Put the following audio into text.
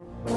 you